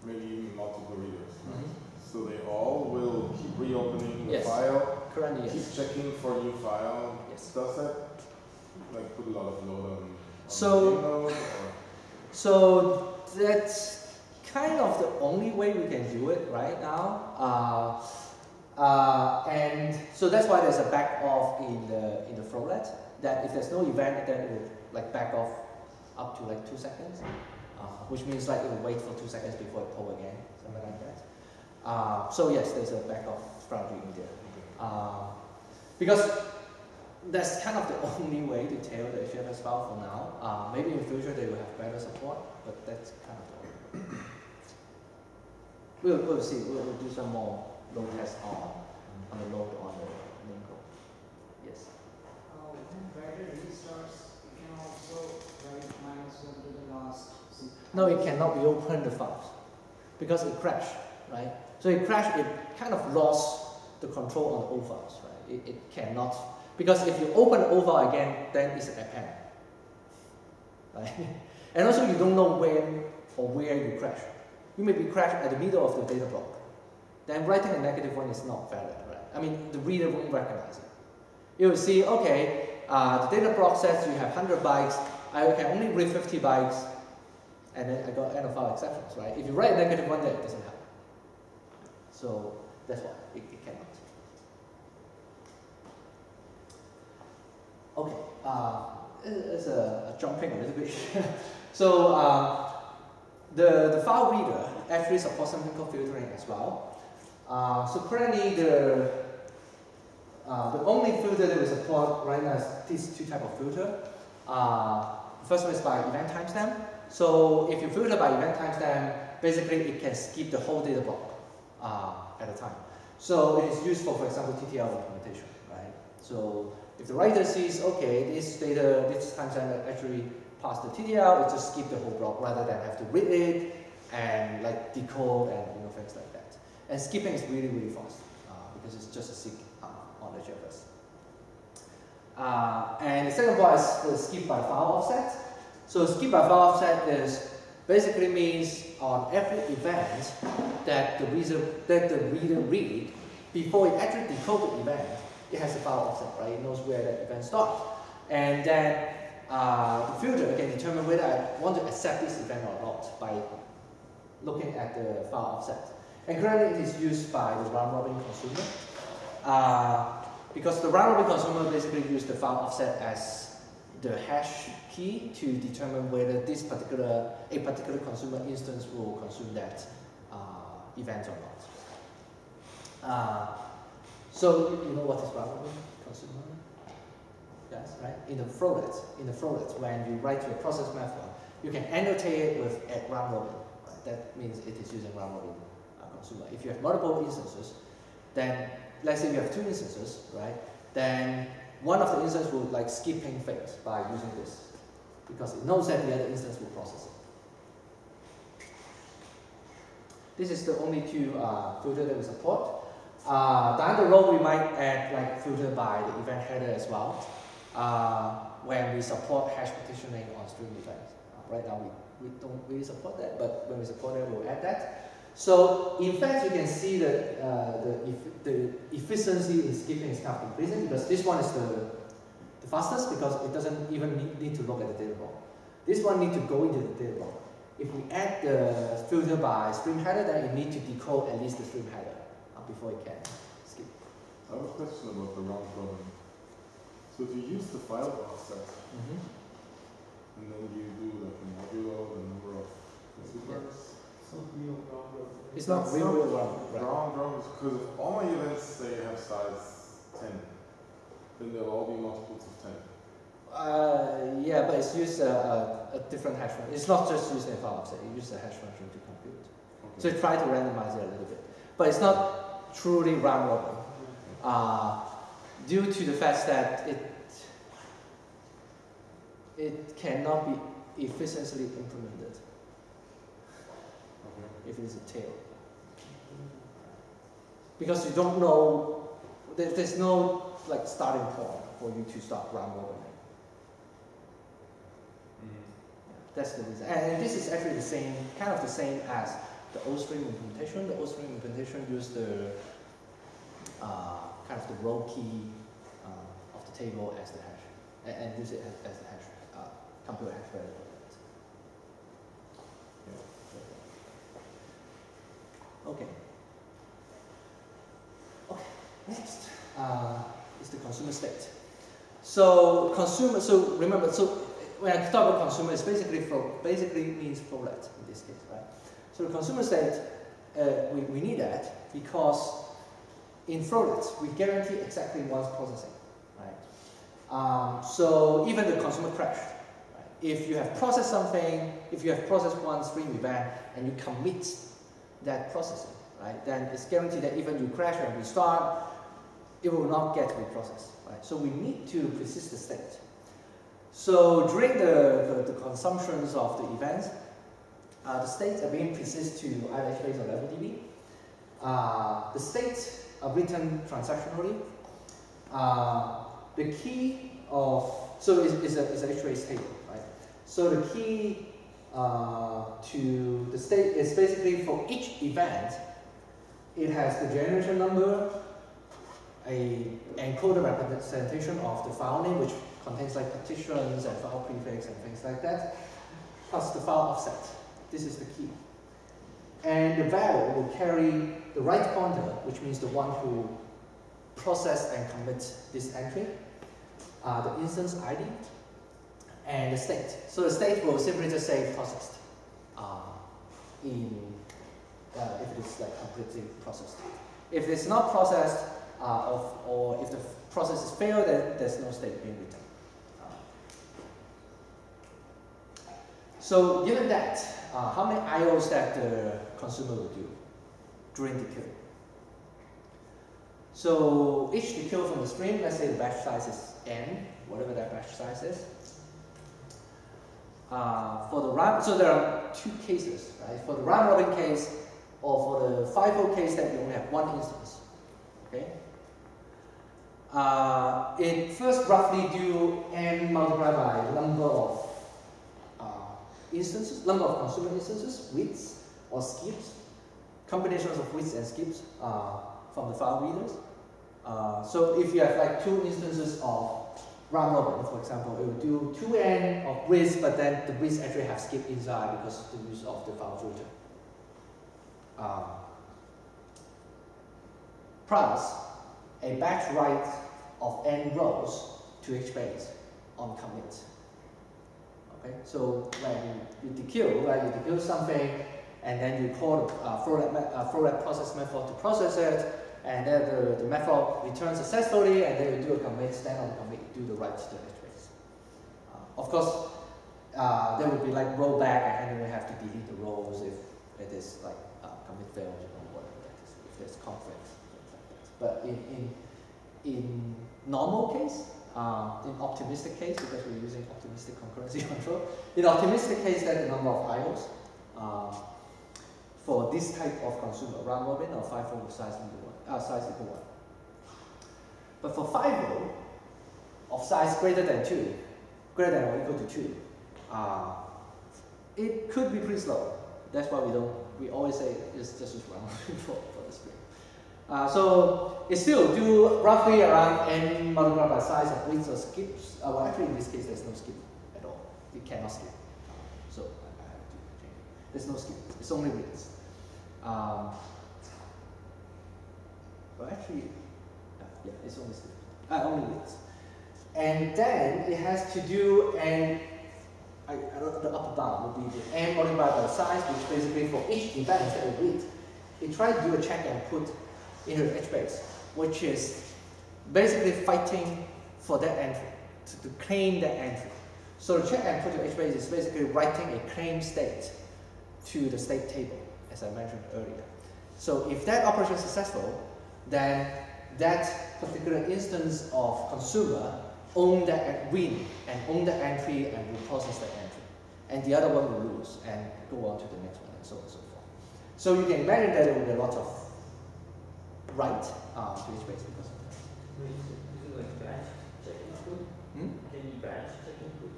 maybe even multiple readers. Right? Mhm. So they all will keep reopening the Yes. file, Currently, keep yes. checking for new file. Yes. Does that like put a lot of load on, on So- So that's kind of the only way we can do it right now. Uh, uh, and so that's why there's a back off in the in the flowlet. That if there's no event, then it will like back off up to like two seconds, uh, which means like it will wait for two seconds before it pull again, something like that. Uh, so yes, there's a back off strategy in there. Uh, because that's kind of the only way to tail the HDFS file for now. Uh, maybe in the future they will have better support, but that's kind of the only. We'll, we'll see. We'll, we'll do some more load tests on on the load on the main code. Yes. Uh, restarts, you can also write minus one to the last. No, it cannot be reopen the files because it crashed, right? So it crashed. It kind of lost the control on the old files, right? It, it cannot because if you open the old file again, then it's an append, right? And also you don't know when or where you crash. You may be crashed at the middle of the data block. Then writing a negative one is not valid, right? I mean, the reader won't recognize it. It will see, okay, uh, the data block says you have 100 bytes. I can only read 50 bytes, and then I got end of file exceptions, right? If you write a negative one, it doesn't happen. So that's why it, it cannot. Okay, uh, it's a, a jumping a little bit. so uh, the the file reader actually supports something called filtering as well. Uh, so currently the uh, the only filter that we support right now is these two type of filter. Uh, first one is by event timestamp. So if you filter by event timestamp, basically it can skip the whole data block uh, at a time. So it is useful, for, example, TTL implementation, right? So if the writer sees, okay, this data, this timestamp actually passed the TTL, it just skip the whole block rather than have to read it and like decode and you know things like that. And skipping is really, really fast uh, because it's just a seek uh, on the JFS. Uh, and the second part is the skip by file offset. So skip by file offset is basically means on every event that the reader that the reader read before it actually decodes the event, it has a file offset, right? It knows where the event starts. And then uh, the filter can determine whether I want to accept this event or not by looking at the file offset. And currently it is used by the round robin consumer. Uh, because the round robin consumer basically use the file offset as the hash key to determine whether this particular, a particular consumer instance will consume that uh, event or not. Uh, so you, know what is robin consumer? Yes, right? In the flowlet, in the flowlet, when you write your process method, you can annotate it with at round robin. Right? That means it is using round robin uh, consumer. If you have multiple instances, then let's say you have two instances, right? Then one of the instances will like skipping things by using this because it knows that the other instance will process it. This is the only two uh, filter that we support. Uh, down the road, we might add like filter by the event header as well uh, when we support hash partitioning on stream events. Uh, right now, we, we don't really support that, but when we support it, we'll add that. So in fact, you can see that uh, the, the efficiency in skipping is kind of increasing because this one is the fastest because it doesn't even need, need to look at the data block. This one needs to go into the data block. If we add the filter by stream header, then you need to decode at least the stream header uh, before it can skip. I have a question about the round robin. So if you use the file offset Mm -hmm. and then you do like a modulo the number of consumers, Some real problem. It's not real, real round. Right. round robin, because if all my events say have size 10, then there will all be multiples of 10. Uh, yeah, but it's used a, a, a different hash function. It's not just using a file offset, it uses a hash function to compute. Okay. So try to randomize it a little bit. But it's not truly round robin. Uh, due to the fact that it it cannot be efficiently implemented okay. if it is a tail. Because you don't know, there, there's no like starting point for you to start round robin. That's the reason. And this is actually the same, kind of the same as the O-string implementation. The O-string implementation used the uh, kind of the row key uh, of the table as the hash, and, and use it as, as the hash, uh, compute hash value. Okay. Okay. Next uh, is the consumer state. So consumer. So remember. So when I talk about consumer, it's basically flow, basically means flowlet in this case, right? So the consumer state, uh, we, we need that because in flowlets, we guarantee exactly one's processing, right? Um, so even the consumer crash, right? if you have processed something, if you have processed one stream event and you commit that processing, right, then it's guaranteed that even you crash and restart, it will not get reprocessed, right? So we need to persist the state. So during the, the, the consumptions of the events, uh, the states are being persisted to either HBase or LevelDB. Uh, the states are written transactionally. Uh, the key of, so it's, it's, a, it's table, right? So the key uh, to the state is basically for each event, it has the generation number, a encoded representation of the file name, which contains like partitions and file prefix and things like that, plus the file offset. This is the key. And the value will carry the right pointer, which means the one who process and commit this entry, uh, the instance ID, and the state. So the state will simply just say processed uh, in uh, if it is like completely processed. If it's not processed, uh, of, or if the process is failed, then there's no state being written. So given that, uh, how many IOs that the consumer will do during the queue? So each decode from the stream, let's say the batch size is n, whatever that batch size is. Uh, for the round, so there are two cases, right? For the round robin case, or for the FIFO case that you only have one instance, okay? Uh, it first roughly do n multiplied by number of uh, instances, number of consumer instances, widths or skips, combinations of widths and skips uh, from the file readers. Uh, so if you have like two instances of round robin, for example, it will do 2n of widths, but then the widths actually have skip inside because of the use of the file filter. Uh, plus a batch write of n rows to HBase on commit. Okay, so when you dequeue, right, you dequeue something, and then you call the uh, flow uh, process method to process it, and then the, the method returns successfully, and then you do a commit, then on commit, do the write to the HBase. Uh, of course, uh, there would be like rollback, and then you have to delete the rows if it is like uh, commit failed or whatever that if there's conflict. But in, in in normal case, uh, in optimistic case, because we're using optimistic concurrency control, in optimistic case, that the number of IOs uh, for this type of consumer, round robin or FIFO size equal one, uh, size equal one. But for FIFO of size greater than two, greater than or equal to two, uh, it could be pretty slow. That's why we don't, we always say it's just use round robin for, for the stream. Uh, so it still do roughly around n multiplied by size of widths or skips. Uh, well, actually in this case there's no skip at all. It cannot skip. So I, have to change. There's no skip. It's only widths. Um, well, actually, uh, yeah, it's only skip. Uh, only widths. And then it has to do an I, I the upper bound would be the n multiplied by size, which basically for each event instead of width, it tries to do a check and put into the HBase, which is basically fighting for that entry, to, to claim that entry. So the check and put to HBase is basically writing a claim state to the state table, as I mentioned earlier. So if that operation is successful, then that particular instance of consumer own that win and own the entry and will process that entry. And the other one will lose and go on to the next one and so on and so forth. So you can imagine that there will be a lot of write uh, to HBase because of that. Wait, is it like batch check input? Hmm? Can you batch check input?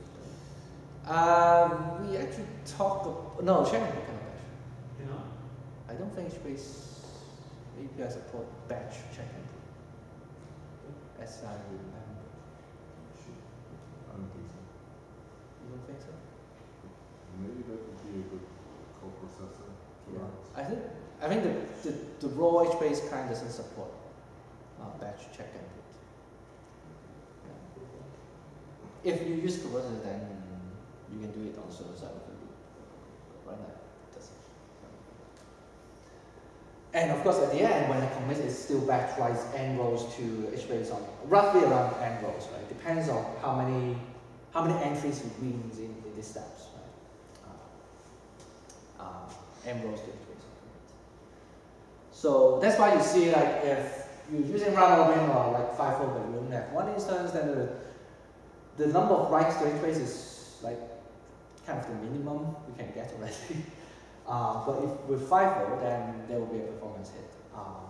Uh, we actually talk, ab- no, check input cannot batch. You know? I don't think HBase API support batch check input. As I remember. I don't think so. You don't think so? Maybe that would be a good coprocessor to Yeah. run. I think I think the, the, the raw HBase kind doesn't support uh, batch check input. Yeah. If you use Kubernetes, then you can do it on server side of the loop. Right now, doesn't. And of course, at the end, when the commit is still batch writes n rows to HBase on roughly around n rows, right? Depends on how many how many entries it means in, in these steps, right? Uh, uh, n rows to HBase on commit. So that's why you see like if you're using round robin or like FIFO, but you only have one instance, then the the number of writes to HBase is like kind of the minimum you can get already. Uh, but if with FIFO, then there will be a performance hit. Um,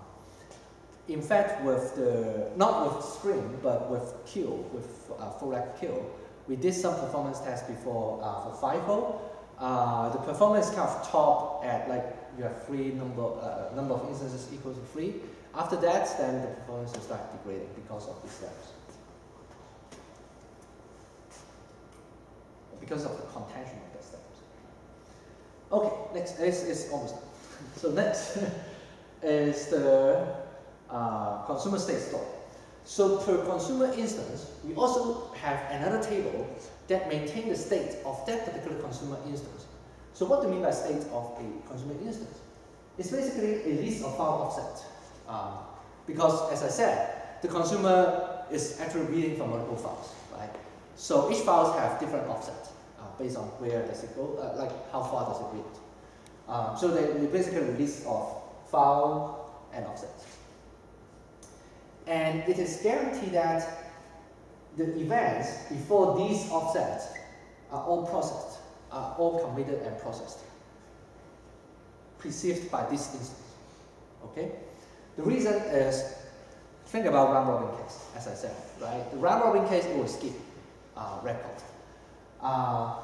in fact, with the not with Spring, but with Kill, with uh, FullRect Kill, we did some performance tests before uh, for FIFO. Uh, the performance kind of top at like you have three number uh, number of instances equal to three. After that, then the performance will start degrading because of these steps. Because of the contention of the steps. Okay, next is, is almost done. So next is the uh, consumer state store. So per consumer instance, we also have another table that maintain the state of that particular consumer instance. So what do you mean by state of a consumer instance? It's basically a list of file offset. Um, because as I said, the consumer is actually reading from multiple files, right? So each files have different offsets uh, based on where does it go, uh, like how far does it read. Um, so they, they basically a list of file and offsets. And it is guaranteed that the events before these offsets are all processed, are all committed and processed, perceived by this instance. Okay? The reason is, think about round robin case, as I said, right? The round robin case will skip uh, record. Uh,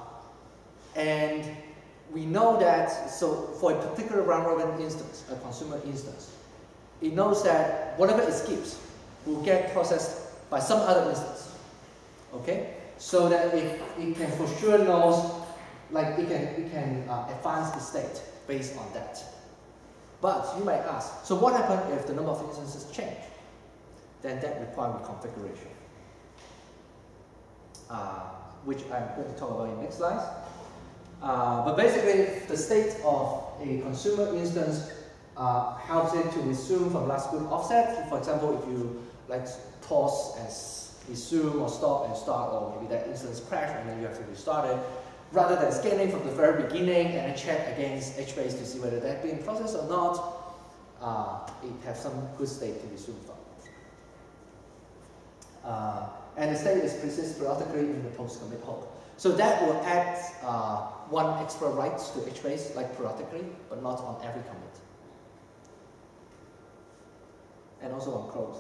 and we know that, so for a particular round robin instance, a consumer instance, it knows that whatever it skips will get processed by some other instance. Okay? So that it, it can for sure knows, like it can, it can uh, advance the state based on that. But you might ask, so what happens if the number of instances change? Then that requires reconfiguration, uh, which I'm going to talk about in the next slide. Uh, but basically, the state of a consumer instance uh, helps it to resume from last good offset. For example, if you like toss and resume or stop and start, or maybe that instance crash and then you have to restart it, rather than scanning from the very beginning and check against HBase to see whether that's being processed or not, uh, it has some good state to resume from. Uh, and the state is persisted periodically in the post-commit hold. So that will add uh, one extra write to HBase, like periodically, but not on every commit. And also on close.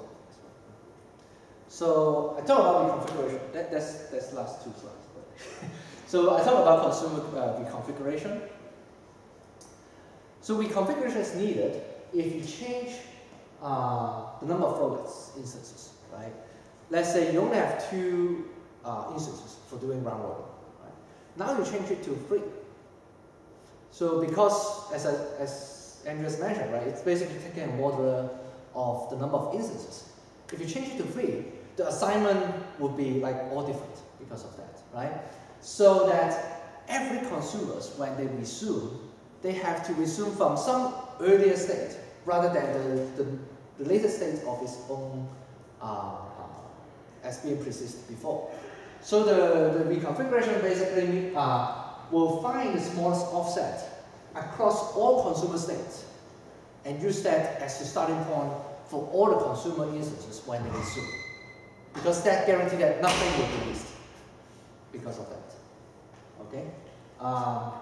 So I talked about reconfiguration. That, that's that's last two slides. so I talked about consumer uh, reconfiguration. So reconfiguration is needed if you change uh, the number of flowlets instances, right? Let's say you only have two uh, instances for doing round robin. Right? Now you change it to three. So because, as, as Andreas mentioned, right, it's basically taking a model of the number of instances. If you change it to three, the assignment would be like all different because of that, right? So that every consumers, when they resume, they have to resume from some earlier state rather than the, the, the latest state of its own uh, uh, as being persisted before. So the, the reconfiguration basically uh, will find the smallest offset across all consumer states and use that as the starting point for all the consumer instances when they resume. Because that guarantees that nothing will be missed because of that. Okay? Um,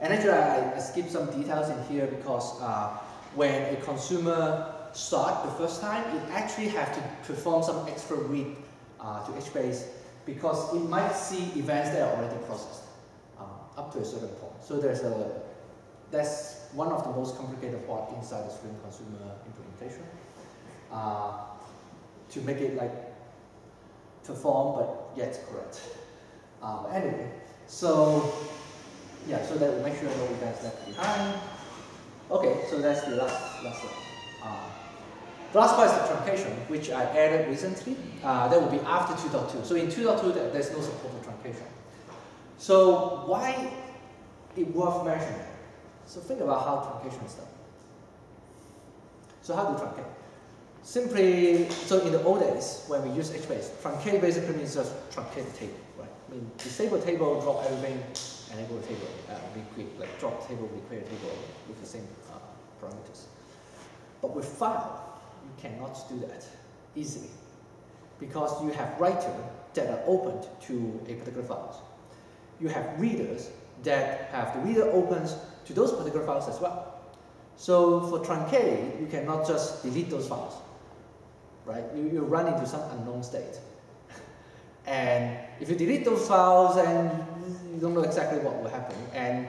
and actually, I, I skipped some details in here because uh, when a consumer start the first time, it actually have to perform some extra read uh, to HBase because it might see events that are already processed um, up to a certain point. So there's a that's one of the most complicated part inside the stream consumer implementation uh, to make it like perform but yet correct. Um, anyway, so yeah, so that will make sure no events left behind. Okay, so that's the last last one. Uh, the last part is the truncation, which I added recently. Uh, that will be after 2.2. So in 2.2, there's no support for truncation. So why it worth mentioning? So think about how truncation is done. So how do truncate? Simply, so in the old days, when we use HBase, truncate basically means just truncate the table, right? I mean, disable table, drop everything, enable table, uh, recreate, like drop table, recreate table with the same uh, parameters. But with file, you cannot do that easily because you have writer that are opened to a particular files. You have readers that have the reader opens to those particular files as well. So for truncate, you cannot just delete those files, right? You, you run into some unknown state. and if you delete those files and you don't know exactly what will happen, and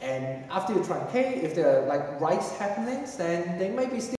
and after you truncate, if there are like writes happenings, then they may be still